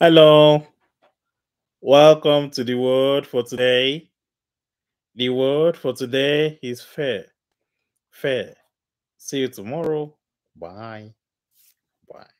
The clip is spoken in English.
Hello, welcome to the word for today. The word for today is fair. Fair. See you tomorrow. Bye. Bye.